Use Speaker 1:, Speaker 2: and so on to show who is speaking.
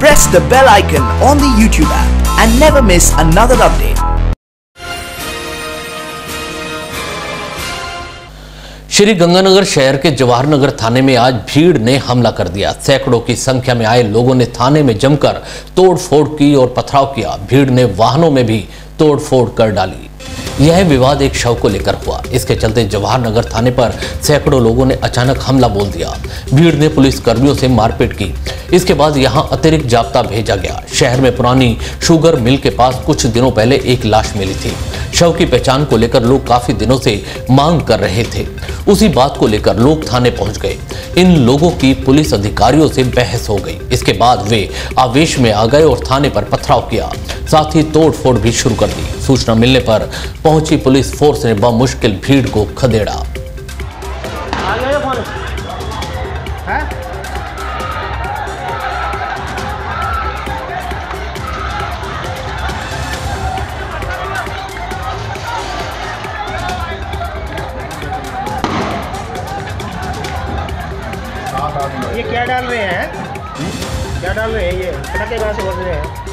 Speaker 1: Press the bell icon on the YouTube app and never miss another update.
Speaker 2: Shri Ganganagar शहर के जवाहर नगर थाने में आज भीड़ ने हमला कर दिया। सैकड़ों की संख्या में आए लोगों ने थाने में जमकर तोड़फोड़ की और पथराव किया। भीड़ ने वाहनों में भी तोड़फोड़ कर डाली। यह विवाद एक शव को लेकर हुआ। इसके चलते जवाहर नगर थाने पर सैकड़ों लोगों ने अचानक हमला बोल दिया। भीड़ ने पुलिस कर्मियों से मारपीट की। इसके बाद यहाँ अतिरिक्त जाब्ता भेजा गया। शहर में पुरानी शुगर मिल के पास कुछ दिनों पहले एक लाश मिली थी। शव की पहचान को लेकर लोग काफ़ी दिनों से मांग कर रहे थे। उसी बात को लेकर लोग थाने पहुँच गए। इन लोगों की पुलिस अधिकारियों से बहस हो गई। इसके बाद वे आवेश में आ गए और थाने पर पथराव किया। साथ ही तोड़फोड़ भी शुरू कर दी। सूचना मिलने पर पहुँची पुलिस फोर्स ने बमुश्किल भीड़ को खदेड़ा।
Speaker 3: ये क्या डाल रहे हैं? क्या डाल रहे हैं ये? पटाखे कहाँ से बोल रहे हैं?